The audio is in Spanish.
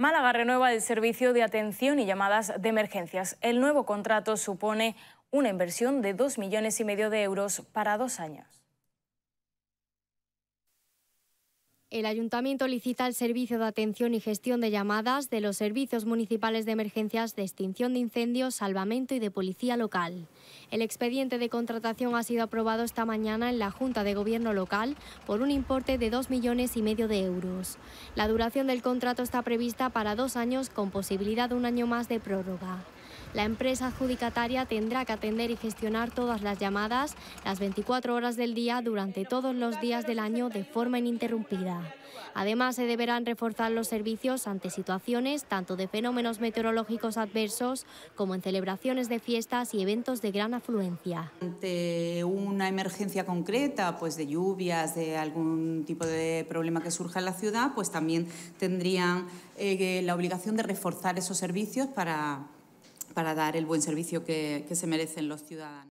Málaga renueva el servicio de atención y llamadas de emergencias. El nuevo contrato supone una inversión de dos millones y medio de euros para dos años. El Ayuntamiento licita el servicio de atención y gestión de llamadas de los servicios municipales de emergencias de extinción de incendios, salvamento y de policía local. El expediente de contratación ha sido aprobado esta mañana en la Junta de Gobierno local por un importe de dos millones y medio de euros. La duración del contrato está prevista para dos años con posibilidad de un año más de prórroga. La empresa adjudicataria tendrá que atender y gestionar todas las llamadas las 24 horas del día durante todos los días del año de forma ininterrumpida. Además, se deberán reforzar los servicios ante situaciones tanto de fenómenos meteorológicos adversos como en celebraciones de fiestas y eventos de gran afluencia. Ante una emergencia concreta, pues de lluvias, de algún tipo de problema que surja en la ciudad, pues también tendrían eh, la obligación de reforzar esos servicios para, para dar el buen servicio que, que se merecen los ciudadanos.